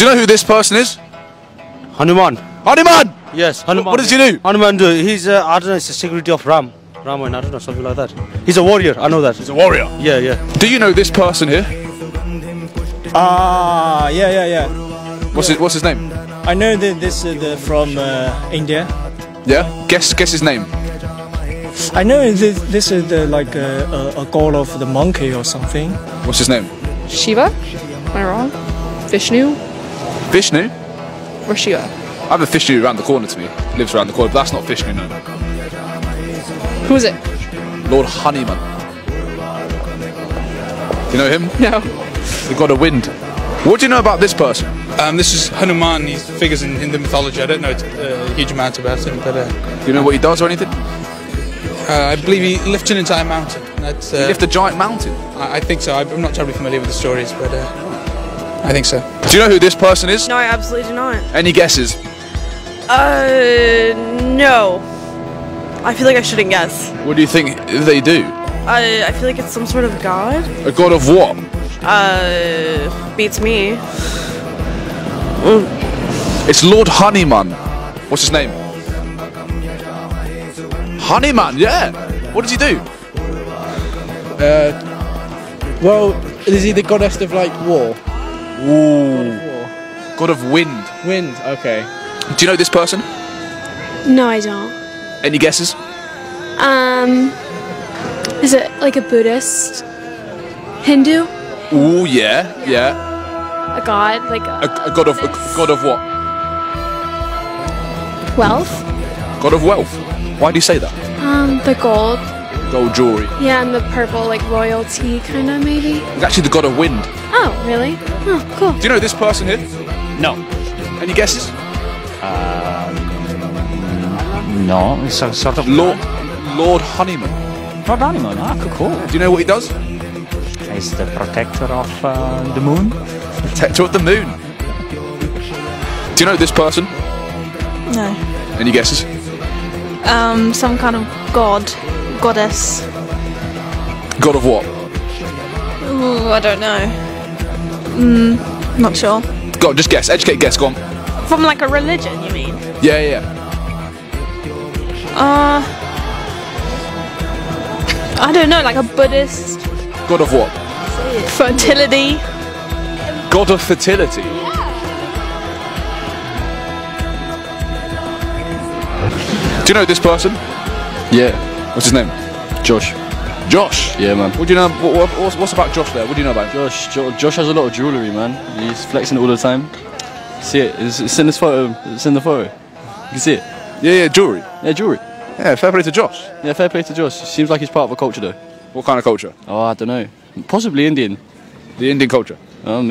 Do you know who this person is? Hanuman. Hanuman! Yes, Hanuman. What does he do? Hanuman do. He's uh, I don't know. It's the security of Ram. Ramayana. I don't know something like that. He's a warrior. I know that. He's a warrior. Yeah, yeah. Do you know this person here? Ah, yeah, yeah, yeah. What's his What's his name? I know that this is the, from uh, India. Yeah. Guess Guess his name. I know this, this is the, like a, a, a god of the monkey or something. What's his name? Shiva? Am I wrong? Vishnu? Vishnu. Or Shiva? I have a Vishnu around the corner to me. Lives around the corner, but that's not Vishnu. No. Who is it? Lord Hanuman. Do you know him? No. The god of wind. What do you know about this person? Um, this is Hanuman. He figures in Hindu mythology. I don't know a huge amount about him, but uh, Do you know what he does or anything? uh, I believe he lifts an entire mountain. That's, uh, He lift a giant mountain. I, I think so. I'm not terribly familiar with the stories, but uh, I think so. Do you know who this person is? No, I absolutely do not. Any guesses? Uh, no. I feel like I shouldn't guess. What do you think they do? I, I feel like it's some sort of god. A god of what? Uh, beats me. It's Lord Honeyman. What's his name? Honeyman, yeah. What does he do? Uh, Well, is he the goddess of like war? Ooh. War. God of wind. Wind. Okay. Do you know this person? No, I don't. Any guesses? Um, is it like a Buddhist, Hindu, Ooh, yeah, yeah. a god, like A, a, a god of a god of what? wealth? God of wealth. Why do you say that? Um, the gold, Gold jewelry. yeah, and the purple, like royalty, kind of maybe. He's actually the god of wind. Oh, really? Oh, cool. Do you know this person here? No. Any guesses? No, it's a sort of Lord Lord Hanuman. Lord Honeyman. Ah, cool, cool. Do you know what he does? He's the protector of uh, the moon. Protector of the moon. Do you know this person? No. Any guesses? Um, some kind of god, goddess. God of what? Ooh, I don't know. Mm, not sure. Go on, just guess. Educate guess, go on. From like a religion, you mean? Yeah, yeah, yeah. Uh, I don't know, like a Buddhist God of what? fertility. God of fertility. Do you know this person? Yeah, What's his name? Josh. Josh. Yeah, man. What do you know? What, what, what's, what's about Josh there? What do you know about him? Josh, jo- Josh has a lot of jewellery, man. He's flexing it all the time. See it? It's, it's in this photo. It's in the photo. You can see it. Yeah, yeah, jewelry. Yeah, jewellery. Yeah, fair play to Josh. Yeah, fair play to Josh. Seems like he's part of a culture, though. What kind of culture? Oh, I don't know. Possibly Indian. The Indian culture. Oh, maybe.